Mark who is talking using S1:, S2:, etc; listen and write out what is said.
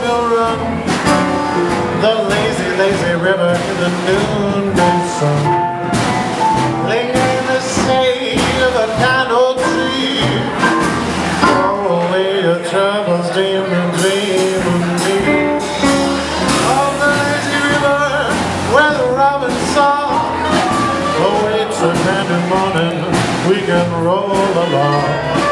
S1: will run The lazy, lazy river in the noonday sun. Lay in the shade of a kind old tree. Throw away your troubles, dream and dream of me. On the lazy river where the robin song. Oh, it's a Monday morning, we can roll along.